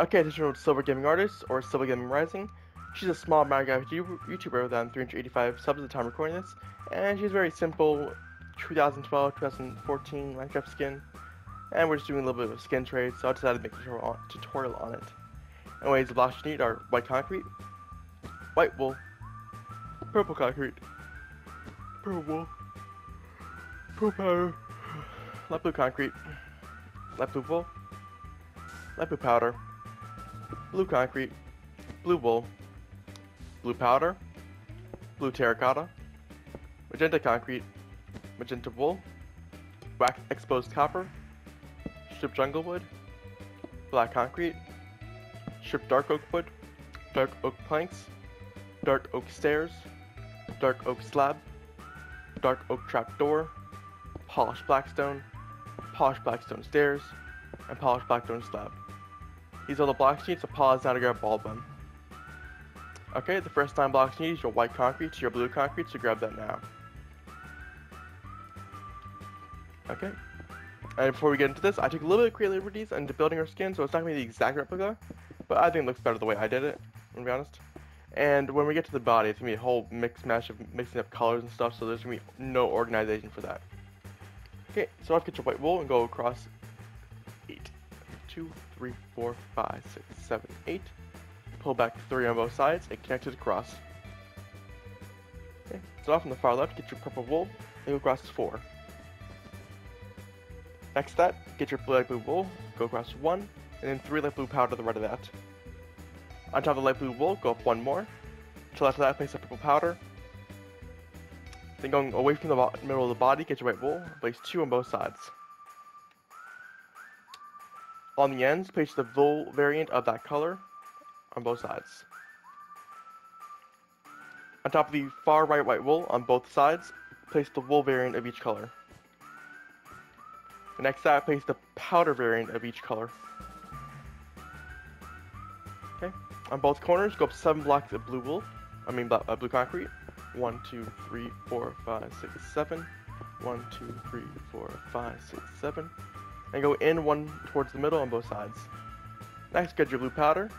Okay, this is Silver Gaming Artist, or Silver Gaming Rising. She's a small Minecraft YouTuber with um, 385 subs at the time recording this, and she's very simple 2012, 2014 Minecraft skin. And we're just doing a little bit of skin trade, so I decided to make a tutorial on it. Anyways, the blocks you need are white concrete, white wool, purple concrete, purple wool, purple powder, light blue concrete, light blue wool, light blue powder, blue concrete, blue wool, blue powder, blue terracotta, magenta concrete, magenta wool, black exposed copper, strip jungle wood, black concrete, strip dark oak wood, dark oak planks, dark oak stairs, dark oak slab, dark oak trapdoor, polished blackstone, polished blackstone stairs, and polished blackstone slab. These are the blocks you need to pause now to grab them. Okay, the first time blocks you need is your white concrete to your blue concrete, so grab that now. Okay. And before we get into this, I took a little bit of creative liberties into building our skin, so it's not going to be the exact replica, but I think it looks better the way I did it, to be honest. And when we get to the body, it's going to be a whole mix mash of mixing up colors and stuff, so there's going to be no organization for that. Okay, so I've got your white wool and go across 8, 2, three, four, five, six, seven, eight. Pull back three on both sides and connect it across. Okay, so off on the far left, get your purple wool and go across four. Next that, get your blue light blue wool, go across one, and then three light blue powder to the right of that. On top of the light blue wool, go up one more. To left of that, place a purple powder. Then going away from the middle of the body, get your white wool, place two on both sides. On the ends, place the wool variant of that color on both sides. On top of the far right white wool on both sides, place the wool variant of each color. Next side, place the powder variant of each color. Okay. On both corners, go up seven blocks of blue wool. I mean, uh, blue concrete. One, two, three, four, five, six, seven. One, two, three, four, five, six, seven and go in one towards the middle on both sides. Next, get your blue powder,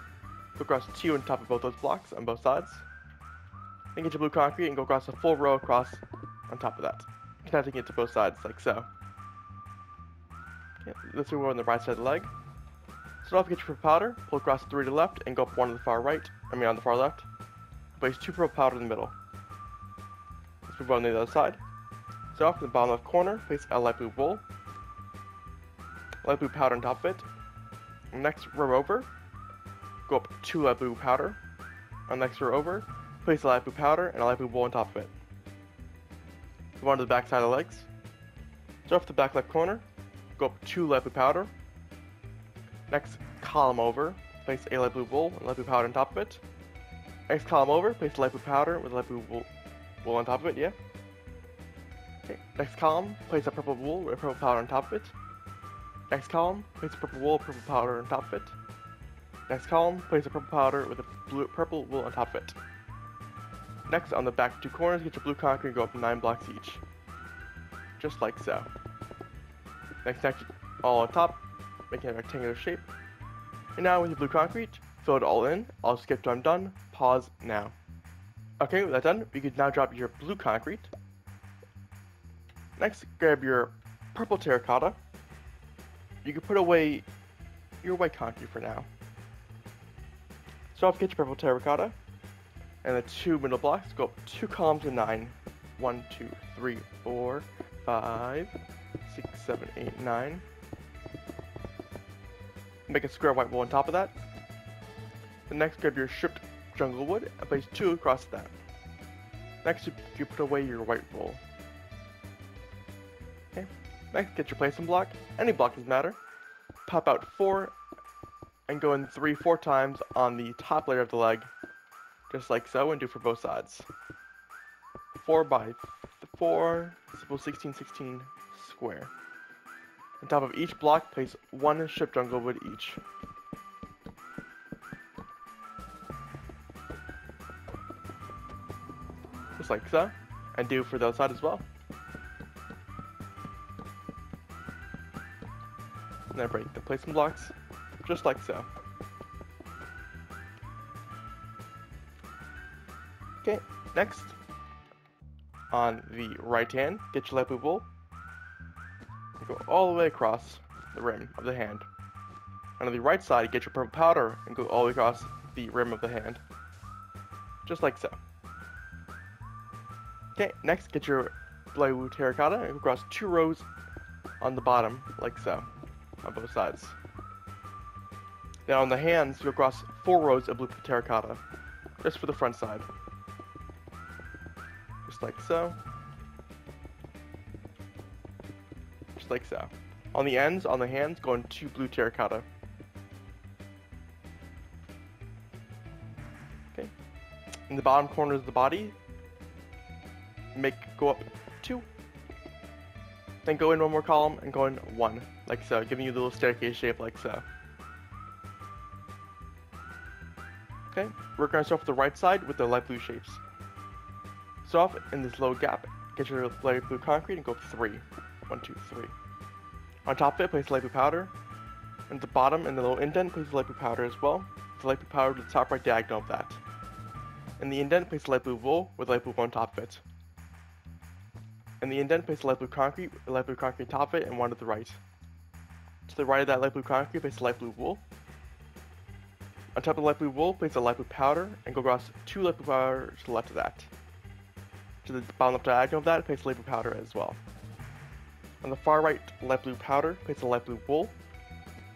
go across two on top of both those blocks on both sides. Then get your blue concrete and go across a full row across on top of that, connecting it to both sides like so. Okay, let's move on the right side of the leg. Start off, get your purple powder, pull across three to the left, and go up one to the far right, I mean on the far left. Place two purple powder in the middle. Let's move on to the other side. Start off in the bottom left corner, place a light blue wool, light blue powder on top of it. Next row over, go up two light blue powder. On next row over, place a light blue powder and a light blue wool on top of it. Move on to the back side of the legs. Start off the back left corner, go up two light blue powder. Next column over, place a light blue wool and light blue powder on top of it. Next column over, place light blue powder with light blue wool on top of it, yeah. Okay, next column, place a purple wool with purple powder on top of it. Next column, place a purple wool, purple powder on top of it. Next column, place a purple powder with a blue, purple wool on top of it. Next, on the back two corners, get your blue concrete and go up 9 blocks each. Just like so. Next, next, all on top, making a rectangular shape. And now with your blue concrete, fill it all in. I'll skip to I'm done. Pause now. Okay, with that done, we can now drop your blue concrete. Next, grab your purple terracotta you can put away your white concrete for now. So I'll get your purple terracotta, and the two middle blocks go up two columns of nine. One, two, three, four, five, six, seven, eight, nine. Make a square white wall on top of that. The next, grab your stripped jungle wood and place two across that. Next, you put away your white wool. Next, get your placement block. Any block doesn't matter. Pop out four, and go in three, four times on the top layer of the leg, just like so, and do for both sides. Four by four, equals 16, 16 square. On top of each block, place one strip jungle wood each. Just like so, and do for the other side as well. and I break the placement blocks, just like so. Okay, next, on the right hand, get your light blue wool, go all the way across the rim of the hand. And on the right side, get your purple powder and go all the way across the rim of the hand. Just like so. Okay, next get your blue terracotta and go across two rows on the bottom, like so on both sides. Now on the hands, go across four rows of blue terracotta, just for the front side. Just like so. Just like so. On the ends, on the hands, go in two blue terracotta. Okay. In the bottom corners of the body, make go up. Then go in one more column and go in one, like so, giving you the little staircase shape like so. Okay, we're gonna start off the right side with the light blue shapes. Start off in this low gap, get your light blue concrete and go three. One, two, three. On top of it, place light blue powder. And at the bottom, in the little indent, place the light blue powder as well. The light blue powder to the top right diagonal of that. In the indent, place light blue wool with light blue on top of it. In the indent, place light blue concrete, light blue concrete top of it, and one to the right. To the right of that light blue concrete, place light blue wool. On top of the light blue wool, place a light blue powder, and go across two light blue powder to the left of that. To the bottom left diagonal of that, place light blue powder as well. On the far right, light blue powder, place a light blue wool,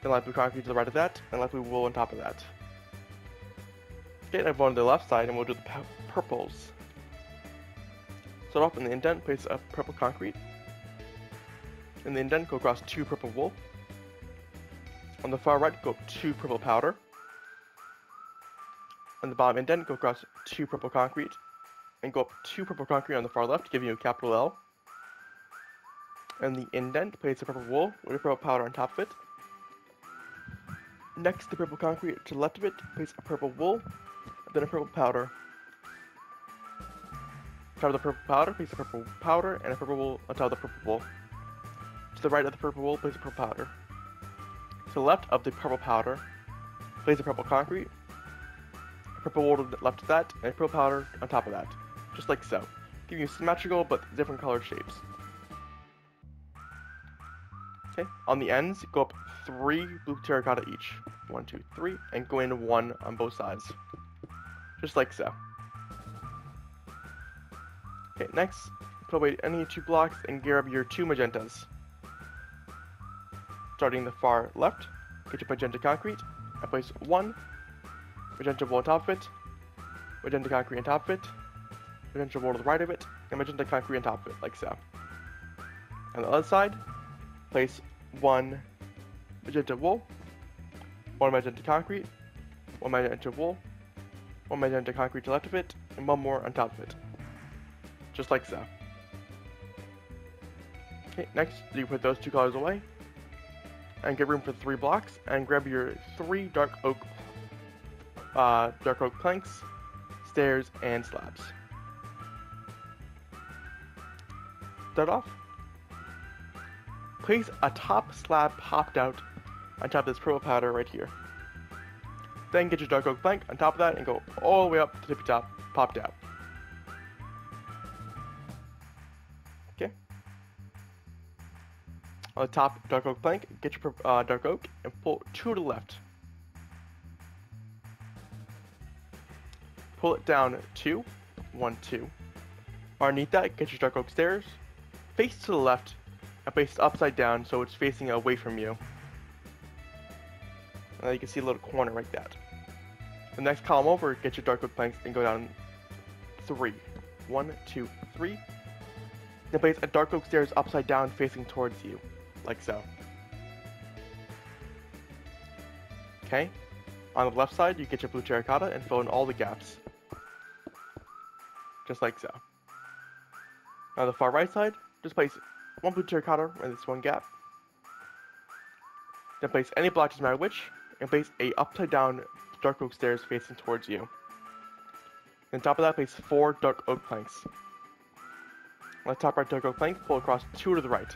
then light blue concrete to the right of that, and light blue wool on top of that. Okay, go on the left side, and we'll do the purples. Start off in the indent, place a purple concrete. In the indent, go across two purple wool. On the far right, go up two purple powder. On the bottom indent, go across two purple concrete. And go up two purple concrete on the far left, giving you a capital L. And the indent, place a purple wool with a purple powder on top of it. Next the purple concrete, to the left of it, place a purple wool, then a purple powder. Top of the purple powder, place a purple powder, and a purple wool on top of the purple wool. To the right of the purple wool, place a purple powder. To the left of the purple powder, place a purple concrete, a purple wool to the left of that, and a purple powder on top of that. Just like so. Giving you symmetrical but different colored shapes. Okay, on the ends, go up three blue terracotta each. One, two, three, and go in one on both sides. Just like so. Okay, next, put away any two blocks and grab your two magentas. Starting the far left, get your magenta concrete, and place one. Magenta wall on top of it, magenta concrete on top of it, magenta wall to the right of it, and magenta concrete on top of it, like so. On the other side, place one magenta wool, one magenta concrete, one magenta wool, one magenta concrete to the left of it, and one more on top of it just like so. Okay, next you put those two colors away, and get room for three blocks, and grab your three dark oak, uh, dark oak planks, stairs, and slabs. Start off. Place a top slab popped out on top of this purple powder right here. Then get your dark oak plank on top of that and go all the way up to the tippy top, popped out. On the top dark oak plank, get your uh, dark oak and pull two to the left. Pull it down two, one, two. Underneath that, get your dark oak stairs, face to the left, and face upside down so it's facing away from you. Now you can see a little corner like that. The next column over, get your dark oak planks and go down three. One, two, three. Then place a dark oak stairs upside down facing towards you like so. Okay, on the left side, you get your blue terracotta and fill in all the gaps. Just like so. On the far right side, just place one blue terracotta in this one gap. Then place any block, doesn't matter which, and place a upside down dark oak stairs facing towards you. On top of that, place four dark oak planks. The top right dark oak plank, pull across two to the right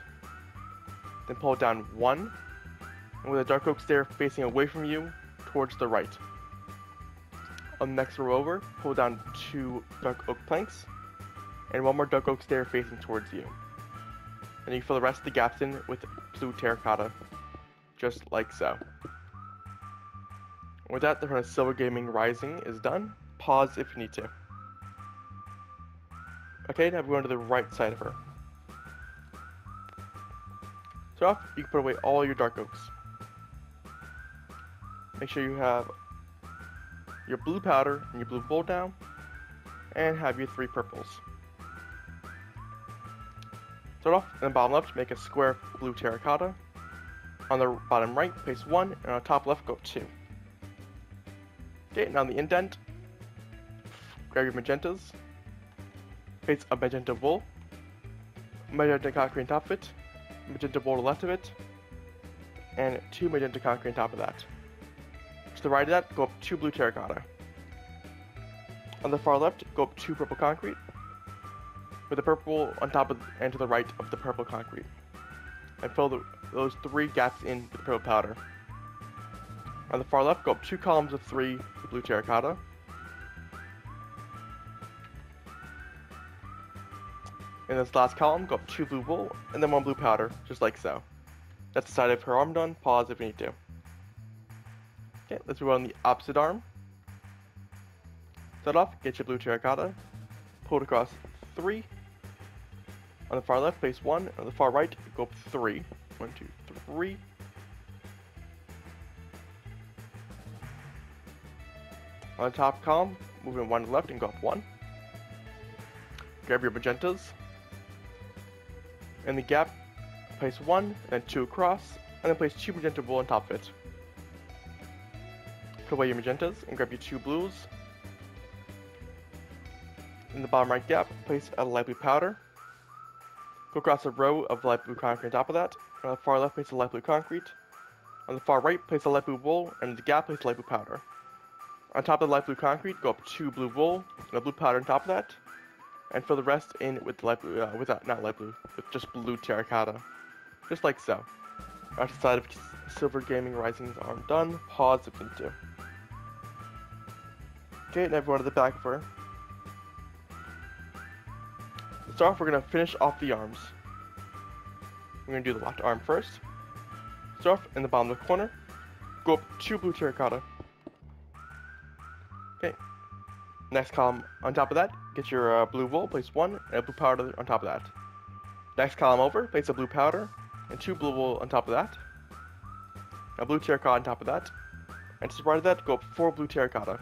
then pull down one, and with a dark oak stair facing away from you towards the right. on the next row over, pull down two dark oak planks, and one more dark oak stair facing towards you. And you fill the rest of the gaps in with blue terracotta, just like so. With that, the Silver Gaming Rising is done. Pause if you need to. Okay, now we're going to the right side of her. So off, you can put away all your dark oaks. Make sure you have your blue powder and your blue wool down, and have your three purples. Start off in the bottom left, make a square blue terracotta. On the bottom right, place one, and on the top left, go two. Okay, now on the indent, grab your magentas, place a magenta wool, magenta concrete on top of it, magenta wool to the left of it, and two magenta concrete on top of that. To the right of that, go up two blue terracotta. On the far left, go up two purple concrete, with the purple on top of and to the right of the purple concrete, and fill the, those three gaps in with purple powder. On the far left, go up two columns of three blue terracotta. In this last column, go up two blue wool, and then one blue powder, just like so. That's the side of her arm done. Pause if you need to. Okay, let's move on the opposite arm. Start off, get your blue terracotta, pull it across three. On the far left, place one. On the far right, go up three. One, two, three. On the top column, move in one left and go up one. Grab your magentas. In the gap, place one, and then two across, and then place two magenta wool on top of it. Put away your magentas and grab your two blues. In the bottom right gap, place a light blue powder. Go across a row of light blue concrete on top of that. On the far left, place a light blue concrete. On the far right, place a light blue wool, and in the gap, place light blue powder. On top of the light blue concrete, go up two blue wool and a blue powder on top of that, and fill the rest in with light blue, uh, with not light blue, with just blue terracotta, just like so. Right side of Silver Gaming Rising's arm done. Pause if you need to. Okay, and everyone to the back for. To start off, we're gonna finish off the arms. We're gonna do the left arm first. Start off in the bottom left corner. Go up two blue terracotta. Okay. Next column on top of that, get your uh, blue wool, place one, and a blue powder on top of that. Next column over, place a blue powder, and two blue wool on top of that. A blue terracotta on top of that. And to the right of that, go up four blue terracotta.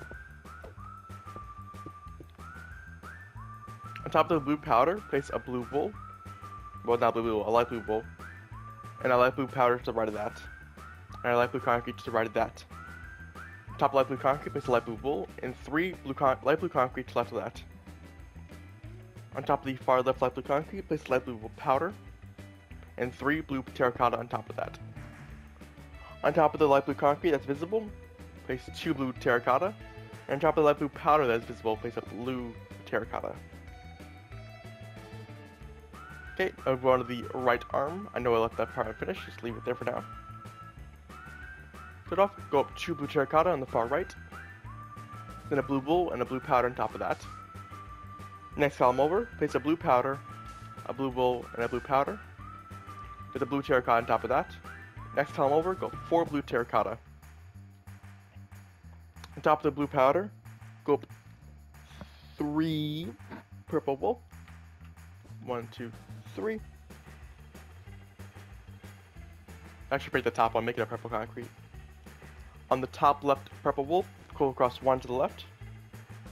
On top of the blue powder, place a blue wool. Well, not blue wool, a light blue wool. And a light blue powder to the right of that. And a light blue concrete to the right of that. Top light blue concrete, place a light blue wool. And three blue light blue concrete to the left of that. On top of the far left light blue concrete, place light blue powder. And three blue terracotta on top of that. On top of the light blue concrete that's visible, place two blue terracotta. And on top of the light blue powder that is visible, place a blue terracotta. Okay, over on the right arm. I know I left that part unfinished, just leave it there for now. Start off, go up two blue terracotta on the far right. Then a blue wool and a blue powder on top of that. Next column over, place a blue powder, a blue wool, and a blue powder. With a blue terracotta on top of that. Next column over, go four blue terracotta. On top of the blue powder, go three purple wool. One, two, three. Actually break the top one, make it a purple concrete. On the top left purple wool, go across one to the left.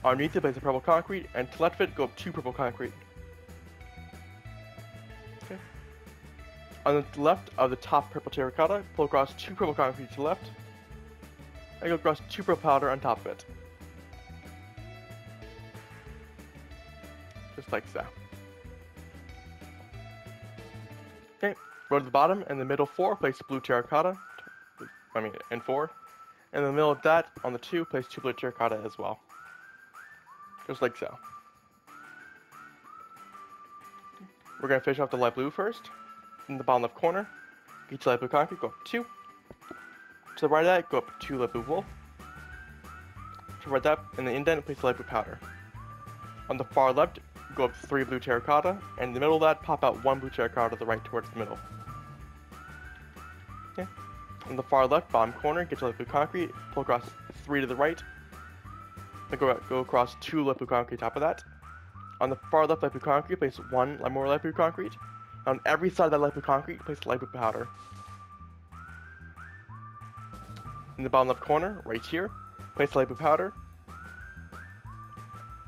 Underneath it, place a purple concrete, and to left of it, go up two purple concrete. Okay. On the left of the top purple terracotta, pull across two purple concrete to the left, and go across two purple powder on top of it. Just like so. Okay, go to the bottom, and the middle four, place blue terracotta. I mean, and four. And in the middle of that, on the two, place two blue terracotta as well. Just like so. We're gonna finish off the light blue first. In the bottom left corner, Get each light blue concrete, go up two. To the right of that, go up two light blue wool. To the right of that, in the indent, place a light blue powder. On the far left, go up three blue terracotta, and in the middle of that, pop out one blue terracotta to the right towards the middle. Okay. On the far left, bottom corner, get your light blue concrete, pull across three to the right, then go, go across two blue concrete top of that. On the far left blue concrete, place one more blue concrete. On every side of that blue concrete, place blue powder. In the bottom left corner, right here, place blue powder.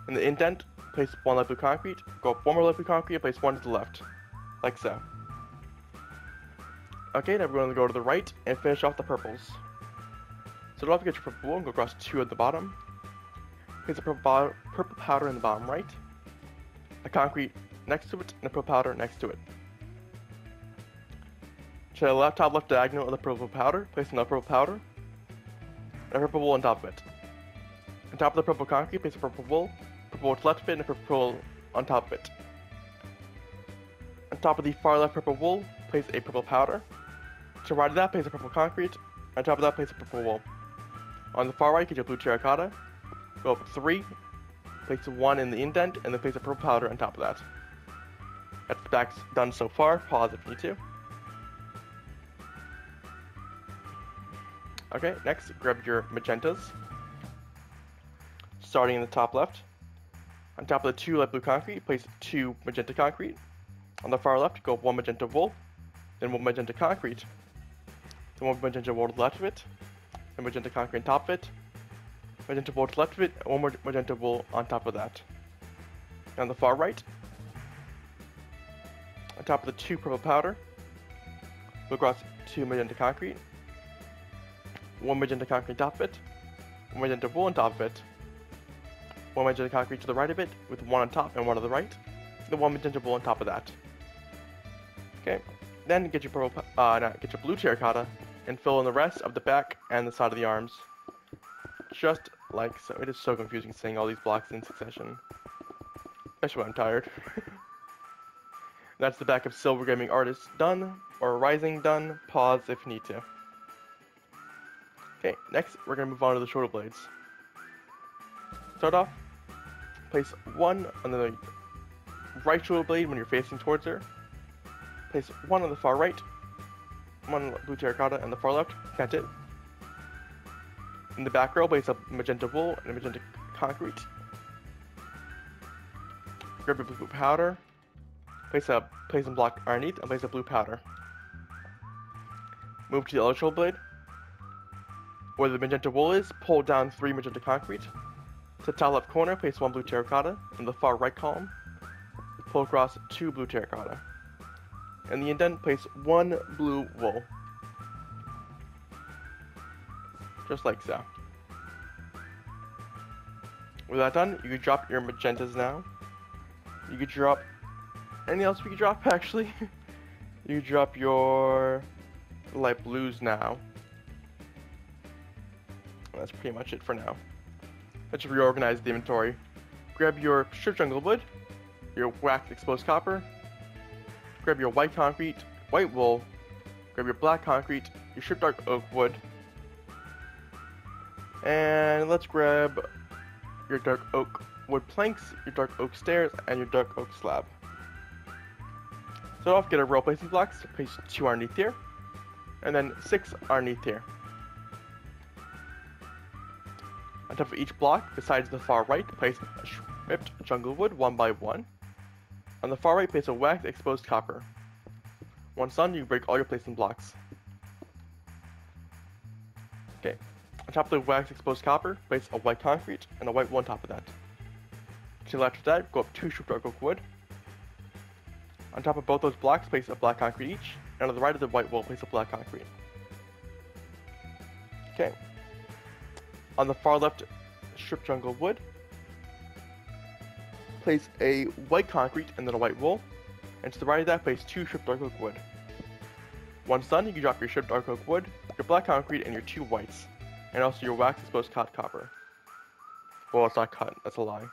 In the indent, place one blue concrete, go up one more blue concrete, and place one to the left, like so. Okay, now we're going to go to the right and finish off the purples. So don't get your purple and go across two at the bottom. Place a purple, powder in the bottom right, a concrete next to it, and a purple powder next to it. To the left top left diagonal of the purple powder, place another purple powder, and a purple wool on top of it. On top of the purple concrete, place a purple wool, purple wool to left of it, and a purple on top of it. On top of the far left purple wool, place a purple powder. To the right of that, place a purple concrete. On top of that, place a purple wool. On the far right, get your blue terracotta. Go up three, place one in the indent, and then place a purple powder on top of that. That's the back's done so far. Pause if you need to. Okay, next, grab your magentas. Starting in the top left. On top of the two light blue concrete, place two magenta concrete. On the far left, go one magenta wool, then one magenta concrete, then one magenta wool to the left of it, and magenta concrete on top of it, magenta wool to the left of it, one more magenta wool on top of that. And on the far right, on top of the two purple powder, go across two magenta concrete, one magenta concrete on top of it, one magenta wool on top of it, one magenta concrete to the right of it, with one on top and one on the right, the one magenta wool on top of that. Okay, then get your purple, uh, no, get your blue terracotta, and fill in the rest of the back and the side of the arms. Just like so. It is so confusing seeing all these blocks in succession. Especially when I'm tired. That's the back of Silver Gaming Artist done, or Rising done. Pause if you need to. Okay, next we're gonna move on to the shoulder blades. Start off, place one on the right shoulder blade when you're facing towards her. Place one on the far right, one blue terracotta on the far left. Catch it. In the back row, place a magenta wool and a magenta concrete. Grab a blue powder. Place a place a block underneath and place a blue powder. Move to the shoulder blade. Where the magenta wool is, pull down three magenta concrete. To the top left corner, place one blue terracotta. In the far right column, pull across two blue terracotta. In the indent, place one blue wool. Just like so. With that done, you can drop your magentas now. You could drop anything else we could drop actually. you drop your light blues now. That's pretty much it for now. Let's reorganize the inventory. Grab your strip jungle wood, your waxed exposed copper, grab your white concrete, white wool, grab your black concrete, your stripped dark oak wood, and let's grab your dark oak wood planks, your dark oak stairs, and your dark oak slab. So off, get a row of placing blocks, place two underneath here, and then six underneath here. On top of each block, besides the far right, place stripped jungle wood one by one. On the far right, place a waxed exposed copper. Once done, you break all your placing blocks. Okay. On top of the wax exposed copper, place a white concrete and a white one on top of that. To the left of that, go up two stripped dark oak wood. On top of both those blocks, place a black concrete each, and on the right of the white wall, place a black concrete. Okay. On the far left strip jungle wood, place a white concrete and then a white wool, and to the right of that, place two stripped dark oak wood. Once done, you can drop your stripped dark oak wood, your black concrete, and your two whites, and also your wax exposed cut copper. Well, it's not cut, that's a lie.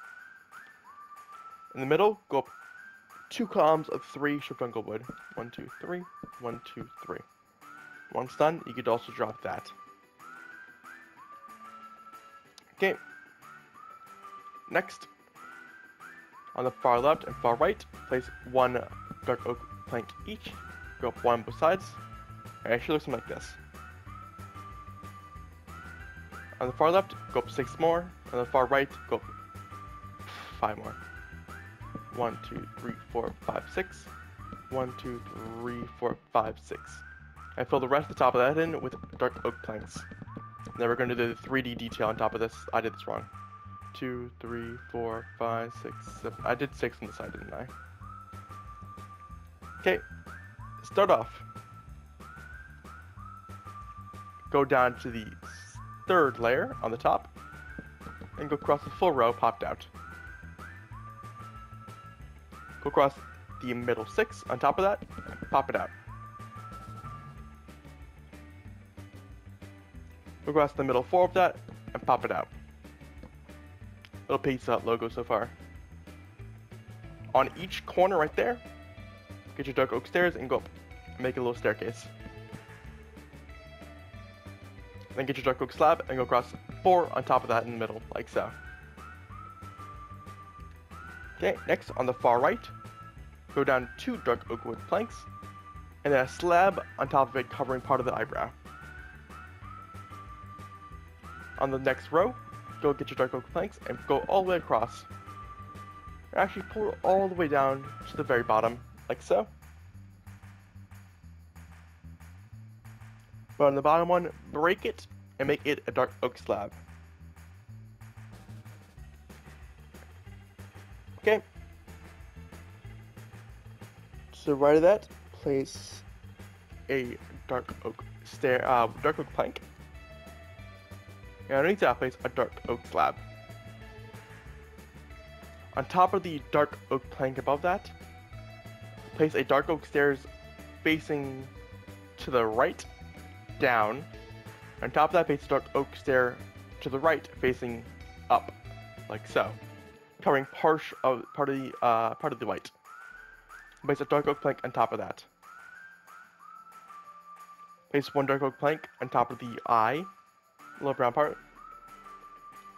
In the middle, go up two columns of three stripped jungle wood. One, two, three, one, two, three. Once done, you could also drop that. Okay, Next, on the far left and far right, place one dark oak plank each. Go up one on both sides. It actually looks something like this. On the far left, go up six more. On the far right, go up five more. One, two, three, four, five, six. One, two, three, four, five, six. And fill the rest of the top of that in with dark oak planks. Now we're going to do the 3D detail on top of this. I did this wrong. Two, three, four, five, six, seven. I did six on the side, didn't I? Okay, start off. Go down to the third layer on the top, and go across the full row popped out. Go across the middle six on top of that, and pop it out. Go across the middle four of that, and pop it out. Little Pizza logo so far. On each corner right there, get your dark oak stairs and go up. Make a little staircase. Then get your dark oak slab and go across four on top of that in the middle, like so. Okay, next on the far right, go down two dark oak wood planks, and then a slab on top of it covering part of the eyebrow. On the next row, go get your dark oak planks and go all the way across. And Actually pull all the way down to the very bottom, like so. But on the bottom one, break it and make it a dark oak slab. Okay. The right of that, place a dark oak stair, uh, dark oak plank. And underneath that, place a dark oak slab. On top of the dark oak plank above that, place a dark oak stairs facing to the right down. On top of that, place a dark oak stair to the right, facing up, like so, covering part of part of the uh, part of the white. Place a dark oak plank on top of that. Place one dark oak plank on top of the eye, little brown part,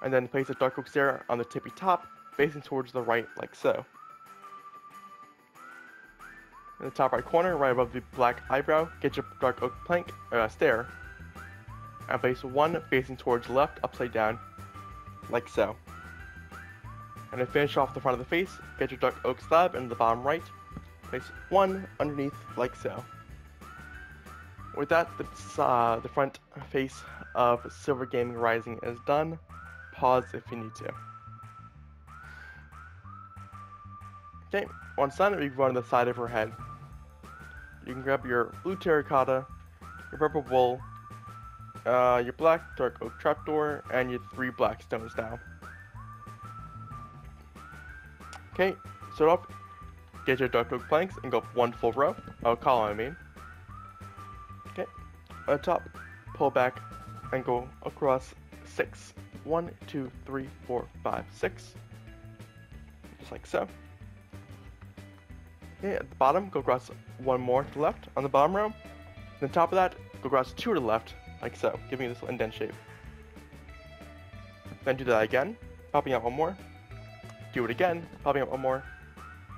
and then place a dark oak stair on the tippy top, facing towards the right, like so. In the top right corner, right above the black eyebrow, get your dark oak plank uh, stair and place one facing towards left upside down, like so. And to finish off the front of the face, get your dark oak slab in the bottom right, place one underneath like so. With that, the, uh, the front face of Silver Gaming Rising is done. Pause if you need to. Okay, once done, we can go on the side of her head. You can grab your blue terracotta, your purple wool, uh, your black dark oak trapdoor, and your three black stones now. Okay, start off, get your dark oak planks and go up one full row, oh column I mean. Okay, on top, pull back and go across six. One, two, three, four, five, six. Just like so. Okay, at the bottom, go across one more to the left on the bottom row. Then top of that, go across two to the left, like so, giving you this indent shape. Then do that again, popping out one more. Do it again, popping out one more.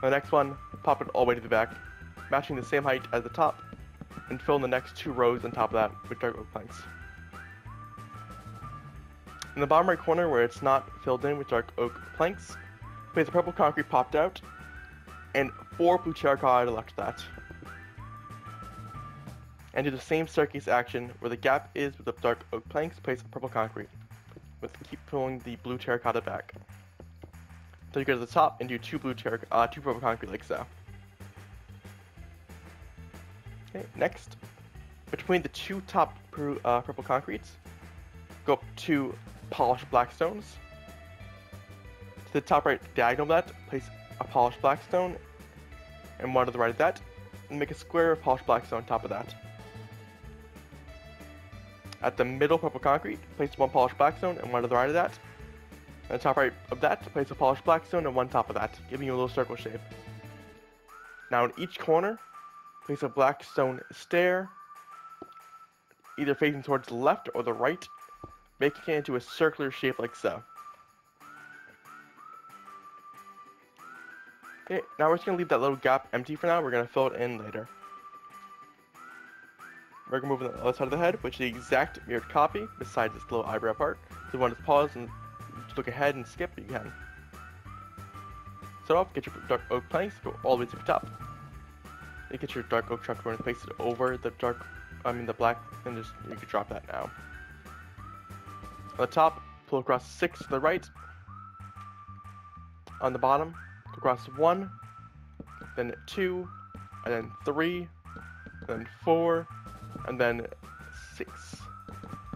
The next one, pop it all the way to the back, matching the same height as the top, and fill in the next two rows on top of that with dark oak planks. In the bottom right corner where it's not filled in with dark oak planks, place a purple concrete popped out, and four blue terracotta left that. And do the same staircase action where the gap is with the dark oak planks, place a purple concrete. With keep pulling the blue terracotta back. So you go to the top and do two blue terra uh, two purple concrete like so. Okay, next, between the two top uh, purple concretes, go up two polished black stones. To the top right diagonal of that, place a polished black stone, and one to the right of that, and make a square of polished black stone on top of that. At the middle purple concrete, place one polished black stone and one to the right of that. And the top right of that, place a polished black stone and one top of that, giving you a little circle shape. Now in each corner, place a black stone stair, either facing towards the left or the right, making it into a circular shape like so. Okay, now we're just gonna leave that little gap empty for now. We're gonna fill it in later. We're gonna move on the other side of the head, which is the exact mirrored copy, besides this little eyebrow part. So if you want to pause and look ahead and skip, you can. Start off, get your dark oak planks, go all the way to the top. You get your dark oak trunk and place it over the dark, I mean the black, and just you can drop that now. On the top, pull across six to the right. On the bottom, across one, then two, and then three, and then four, and then six.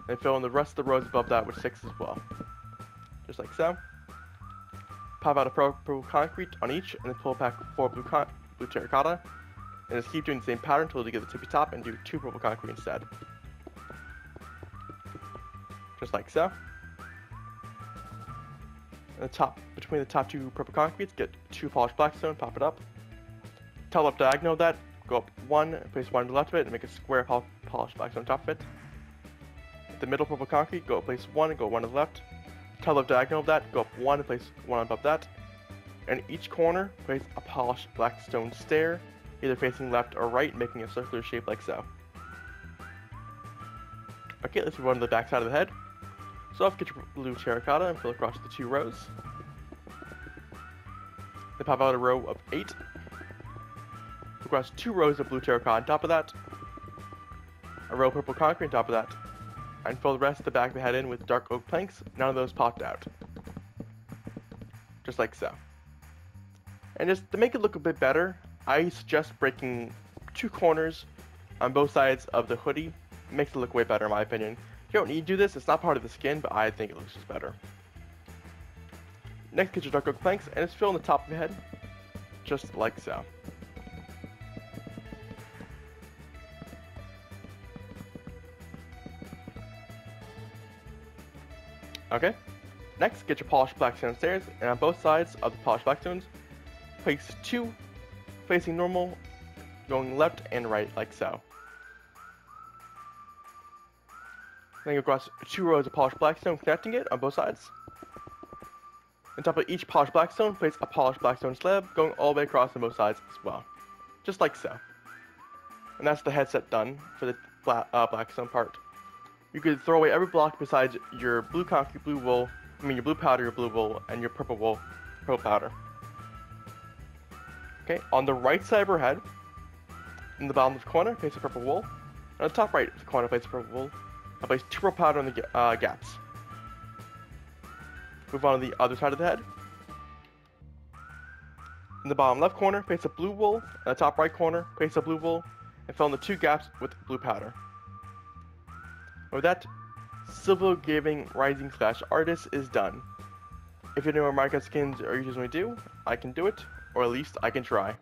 And fill in the rest of the rows above that with six as well. Just like so. Pop out a purple concrete on each, and then pull back four blue, blue terracotta. And just keep doing the same pattern until you get the tippy top and do two purple concrete instead. Just like so. The top, between the top two purple concretes, get two polished blackstone, pop it up. Tell up diagonal that, go up one, place one to the left of it, and make a square pol polished blackstone on top of it. The middle purple concrete, go up place one go one to the left. Tell up diagonal of that, go up one and place one of that. And each corner, place a polished blackstone stair, either facing left or right, making a circular shape like so. Okay, let's move on to the back side of the head. So off, get your blue terracotta and fill across the two rows. They pop out a row of eight. Across two rows of blue terracotta on top of that. A row of purple concrete on top of that. And fill the rest of the back of the head in with dark oak planks. None of those popped out. Just like so. And just to make it look a bit better, I suggest breaking two corners on both sides of the hoodie. It makes it look way better in my opinion. You don't need to do this, it's not part of the skin, but I think it looks just better. Next, get your dark oak planks and just fill the top of the head, just like so. Okay. Next, get your polished blackstone stairs, and on both sides of the polished blackstones, place two facing normal, going left and right like so. Then across two rows of polished blackstone, connecting it on both sides. On top of each polished blackstone, place a polished blackstone slab, going all the way across on both sides as well. Just like so. And that's the headset done for the flat, uh, blackstone part. You could throw away every block besides your blue concrete, blue wool, I mean your blue powder, your blue wool, and your purple wool, purple powder. Okay, on the right side of her head, in the bottom left corner, place a purple wool. On the top right corner, place a purple wool. I place two more powder on the uh, gaps. Move on to the other side of the head. In the bottom left corner, place a blue wool. In the top right corner, place a blue wool. And fill in the two gaps with blue powder. With that, Silver Gaming Rising Slash Artist is done. If you know where Minecraft skins are usually do, I can do it, or at least I can try.